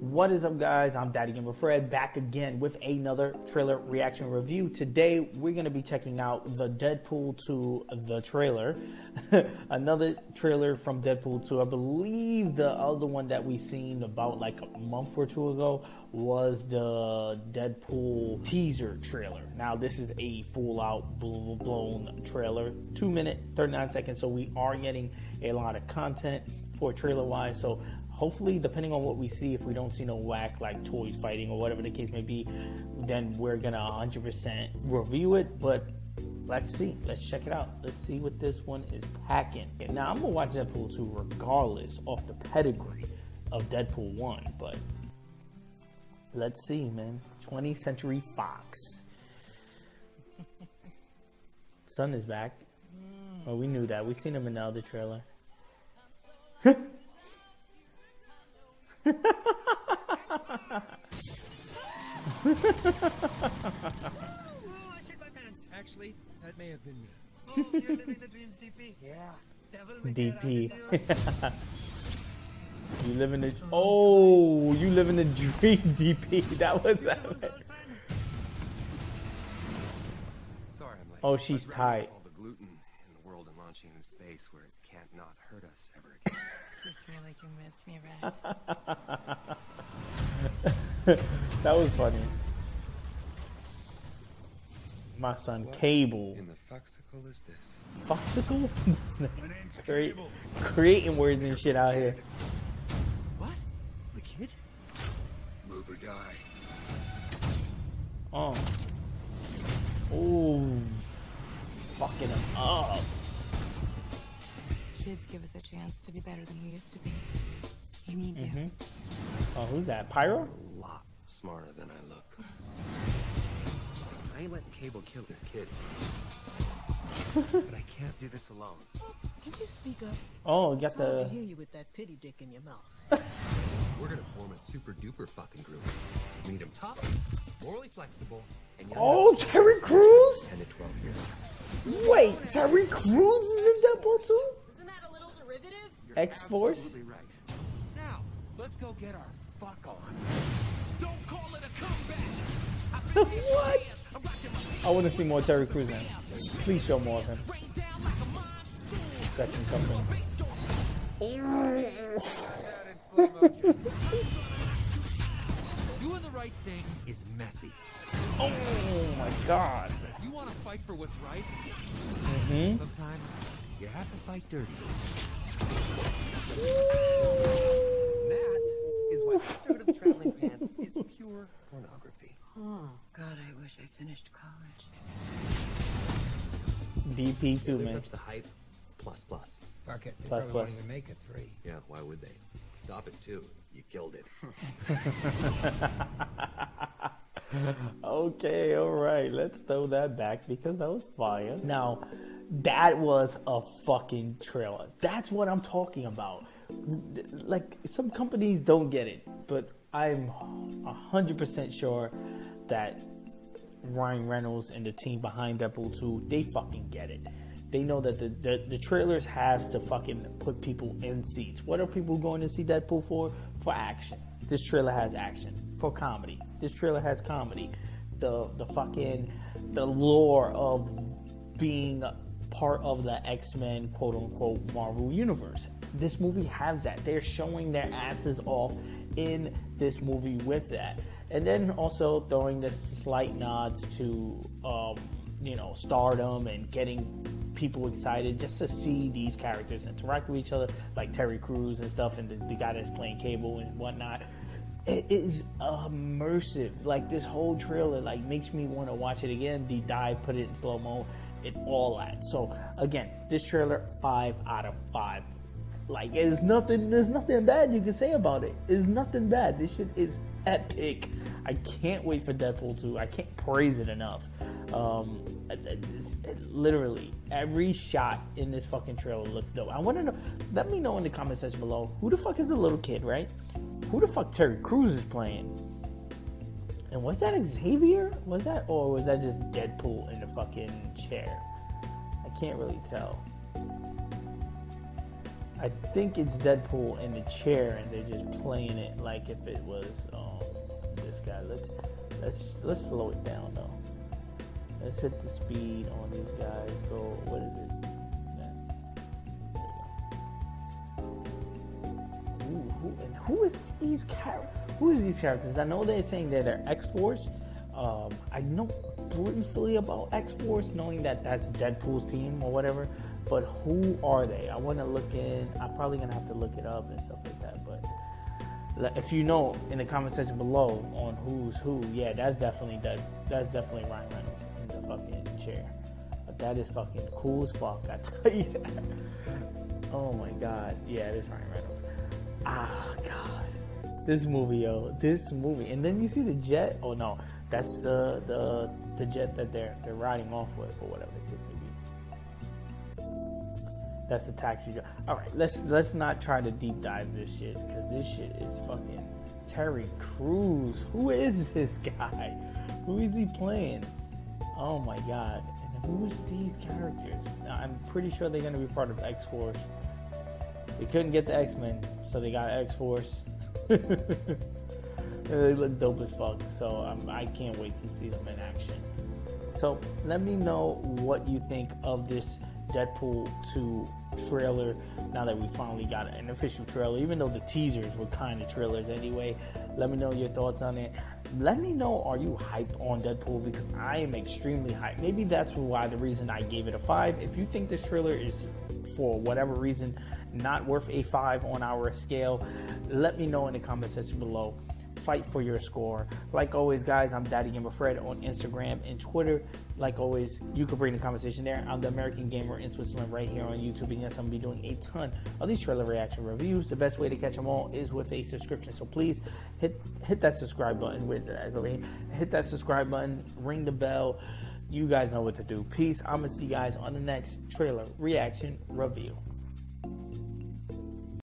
What is up, guys? I'm Daddy Gamer Fred back again with another trailer reaction review. Today, we're going to be checking out the Deadpool 2 the trailer. another trailer from Deadpool 2. I believe the other one that we seen about like a month or two ago was the Deadpool teaser trailer. Now, this is a full out blown trailer, two minute, 39 seconds. So, we are getting a lot of content for trailer wise. So, hopefully depending on what we see if we don't see no whack like toys fighting or whatever the case may be then we're gonna 100% review it. But let's see. Let's check it out. Let's see what this one is packing. Now i'm gonna watch deadpool 2 regardless off the pedigree of deadpool 1 but let's see man. 20th century fox. Sun is back. Well we knew that. We've seen him in the other trailer Actually, that may have been me. Oh, you're living the dreams, DP. Yeah. Devil DP. you. you live in the oh, you live in the dream, DP. That was Sorry, I'm late. Oh, she's tight. All the gluten in the world and launching into space where it can't not hurt us ever again. Kiss me like you miss me, Red. that was funny. My son, What Cable. in the foxicle is this? Foxicle? This nigga Create, creating words and shit out here. What? The kid? Move or die. Oh. Ooh. Fucking him up. Kids give us a chance to be better than we used to be. You need to. Mhm. Oh, who's that? Pyro? A lot smarter than I look. I ain't letting Cable kill this kid. but I can't do this alone. Can you speak up? Oh, you got It's hard the. to hear you with that pity dick in your mouth. We're gonna form a super duper fucking group. We need him tough, morally flexible, and young Oh, Terry for Crews? 10 to 12 years. Wait, Terry Crews is in Deadpool too? Isn't that a little derivative? X Force? Right. Now, let's go get our fuck on. Don't call it a comeback. what? I want to see more Terry Crews now. Please show more of him. Second coming. Doing the right thing is messy. Oh my god. You want to fight for what's right? hmm Sometimes you have to fight dirty. That is why Sisterhood of the Traveling Pants is pure pornography. Oh, God, I wish I finished college. DP too, Lives man. up to the hype. Plus plus. Fuck it. They Plus, probably plus. won't even make it three. Yeah, why would they? Stop it too. You killed it. Okay, all right. Let's throw that back because that was fire. Now, that was a fucking trailer. That's what I'm talking about. Like, some companies don't get it, but I'm 100% sure that Ryan Reynolds and the team behind Deadpool 2, they fucking get it. They know that the, the, the trailers has to fucking put people in seats. What are people going to see Deadpool for? For action. This trailer has action. For comedy. This trailer has comedy. The the fucking the lore of being part of the X-Men quote unquote Marvel universe. This movie has that. They're showing their asses off in this movie with that. And then also throwing the slight nods to um, you know, stardom and getting people excited just to see these characters interact with each other, like Terry Crews and stuff, and the, the guy that's playing Cable and whatnot. It is immersive. Like this whole trailer, like makes me want to watch it again, The dive, put it in slow mo, and all that. So again, this trailer five out of five. Like there's nothing, there's nothing bad you can say about it. It's nothing bad. This shit is epic. I can't wait for Deadpool 2. I can't praise it enough. Um, it, literally every shot in this fucking trailer looks dope. I want to know. Let me know in the comment section below who the fuck is the little kid, right? Who the fuck Terry Crews is playing? And was that Xavier? Was that, or was that just Deadpool in the fucking chair? I can't really tell. I think it's Deadpool in the chair, and they're just playing it like if it was um, this guy. Let's let's let's slow it down though. Let's hit the speed on these guys. Go. What is it? Ooh, who, and who is these char- Who is these characters? I know they're saying that they're X Force. Um, I know briefly about X Force, knowing that that's Deadpool's team or whatever. But who are they? I want to look in. I'm probably gonna have to look it up and stuff like that. But if you know in the comment section below on who's who, yeah, that's definitely that. That's definitely Ryan Reynolds in the fucking chair. But that is fucking cool as fuck. I tell you that. Oh my god, yeah, it is Ryan Reynolds. Ah, god, this movie, yo, this movie, and then you see the jet. Oh no, that's the the the jet that they're they're riding off with or whatever. That's the taxi driver. All right, let's let's not try to deep dive this shit because this shit is fucking Terry Crews. Who is this guy? Who is he playing? Oh my god! And who's these characters? Now, I'm pretty sure they're gonna be part of X Force. They couldn't get the X Men, so they got X Force. they look dope as fuck. So um, I can't wait to see them in action. So let me know what you think of this Deadpool 2 trailer now that we finally got an official trailer, even though the teasers were kind of trailers anyway. Let me know your thoughts on it. Let me know are you hyped on Deadpool because I am extremely hyped. Maybe that's why the reason I gave it a 5. If you think this trailer is for whatever reason not worth a 5 on our scale, let me know in the comment section below fight for your score. Like always, guys, I'm Daddy Gamer Fred on Instagram and Twitter. Like always, you can bring the conversation there. I'm the American Gamer in Switzerland right here on YouTube. And yes, I'm gonna be doing a ton of these trailer reaction reviews. The best way to catch them all is with a subscription. So please hit hit that subscribe button. Where's it? over here. Hit that subscribe button. Ring the bell. You guys know what to do. Peace. I'm gonna see you guys on the next trailer reaction review.